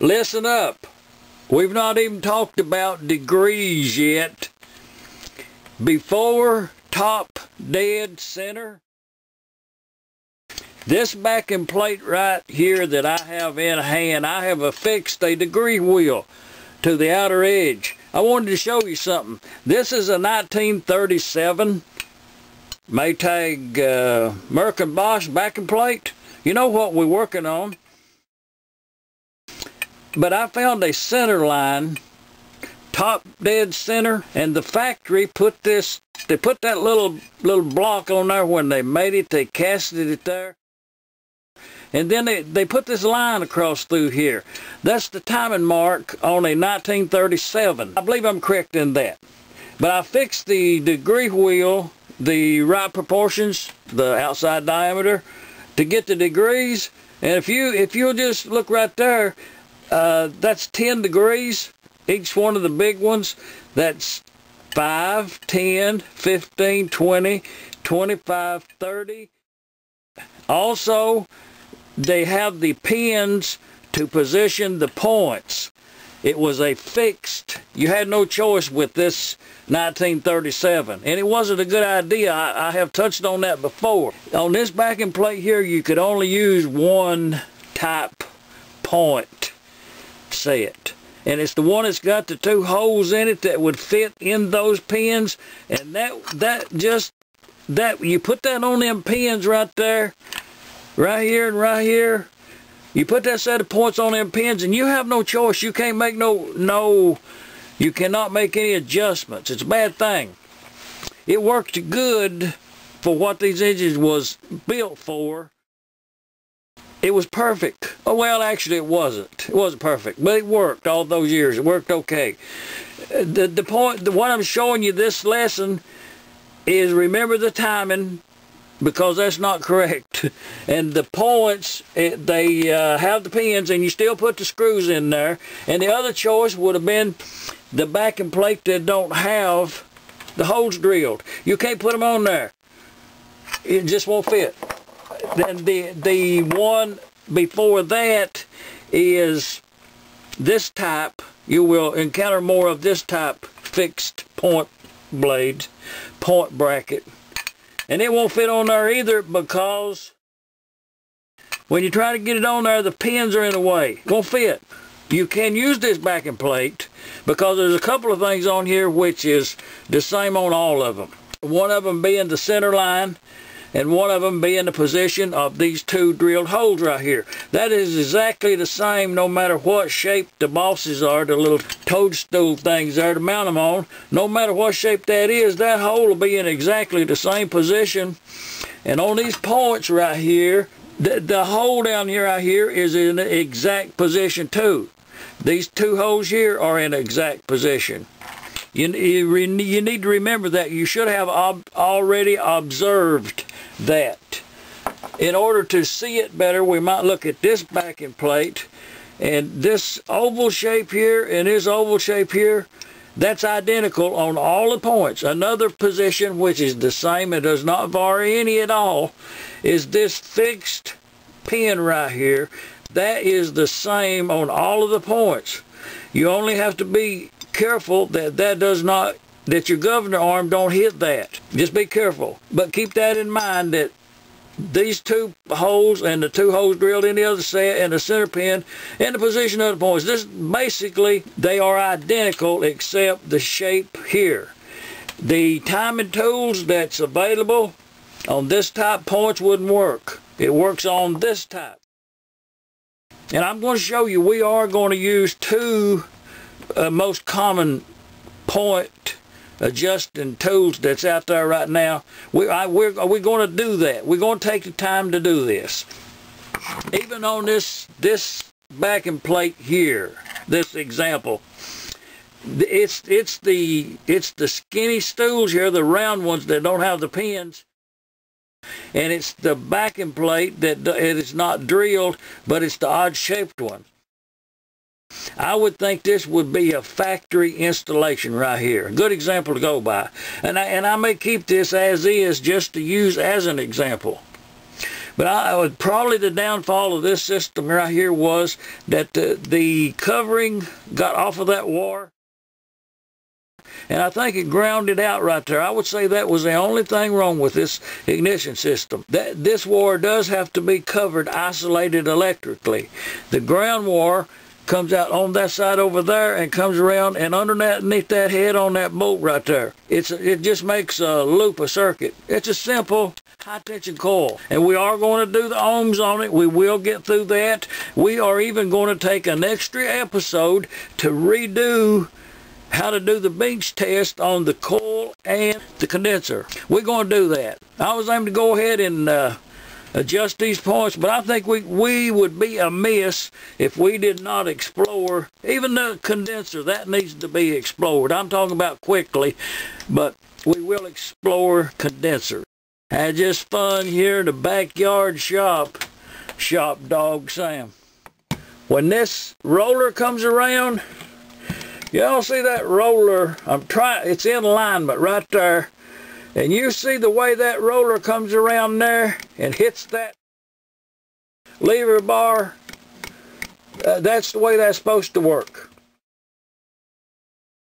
listen up. We've not even talked about degrees yet. Before top dead center. This backing plate right here that I have in hand, I have affixed a degree wheel to the outer edge. I wanted to show you something. This is a 1937 Maytag uh, Merkin Bosch backing plate. You know what we're working on. But I found a center line, top dead center, and the factory put this, they put that little little block on there when they made it, they casted it there. And then they, they put this line across through here. That's the timing mark on a 1937. I believe I'm correct in that. But I fixed the degree wheel, the right proportions, the outside diameter, to get the degrees. And if you if you'll just look right there, uh, that's 10 degrees. Each one of the big ones, that's 5, 10, 15, 20, 25, 30. Also, they have the pins to position the points. It was a fixed, you had no choice with this 1937. And it wasn't a good idea. I, I have touched on that before. On this backing plate here, you could only use one type point set. And it's the one that's got the two holes in it that would fit in those pins. And that, that just, that, you put that on them pins right there, right here and right here. You put that set of points on them pins and you have no choice. You can't make no, no, you cannot make any adjustments. It's a bad thing. It worked good for what these engines was built for. It was perfect. Oh, well, actually it wasn't. It wasn't perfect, but it worked all those years. It worked okay. The, the point, the, what I'm showing you this lesson is remember the timing because that's not correct. And the points, it, they uh, have the pins and you still put the screws in there. And the other choice would have been the backing plate that don't have the holes drilled. You can't put them on there. It just won't fit. Then the, the one before that is this type. You will encounter more of this type fixed point blades, point bracket. And it won't fit on there either because when you try to get it on there, the pins are in the way. It won't fit. You can use this backing plate because there's a couple of things on here which is the same on all of them. One of them being the center line and one of them be in the position of these two drilled holes right here. That is exactly the same no matter what shape the bosses are, the little toadstool things there to mount them on. No matter what shape that is, that hole will be in exactly the same position. And on these points right here, the, the hole down here right here is in the exact position too. These two holes here are in exact position. You, you, you need to remember that you should have ob already observed that. In order to see it better, we might look at this backing plate and this oval shape here and this oval shape here, that's identical on all the points. Another position which is the same and does not vary any at all is this fixed pin right here. That is the same on all of the points. You only have to be careful that that does not that your governor arm don't hit that. Just be careful. But keep that in mind that these two holes and the two holes drilled in the other set and the center pin and the position of the points. This basically they are identical except the shape here. The timing tools that's available on this type points wouldn't work. It works on this type. And I'm going to show you we are going to use two uh, most common point adjusting tools that's out there right now. We, I, we're, we're going to do that. We're going to take the time to do this. Even on this, this backing plate here, this example, it's, it's, the, it's the skinny stools here, the round ones that don't have the pins, and it's the backing plate that it is not drilled, but it's the odd-shaped one. I would think this would be a factory installation right here. Good example to go by. And I, and I may keep this as is just to use as an example. But I would probably the downfall of this system right here was that the, the covering got off of that wire. And I think it grounded out right there. I would say that was the only thing wrong with this ignition system. That This wire does have to be covered, isolated electrically. The ground wire comes out on that side over there and comes around and underneath that head on that bolt right there. It's It just makes a loop, a circuit. It's a simple high tension coil. And we are going to do the ohms on it. We will get through that. We are even going to take an extra episode to redo how to do the bench test on the coil and the condenser. We're going to do that. I was aiming to go ahead and uh, adjust these points, but I think we, we would be amiss if we did not explore, even the condenser, that needs to be explored. I'm talking about quickly, but we will explore condenser. Had just fun here in the backyard shop, shop dog Sam. When this roller comes around, y'all see that roller, I'm trying, it's in alignment right there. And you see the way that roller comes around there and hits that lever bar? Uh, that's the way that's supposed to work.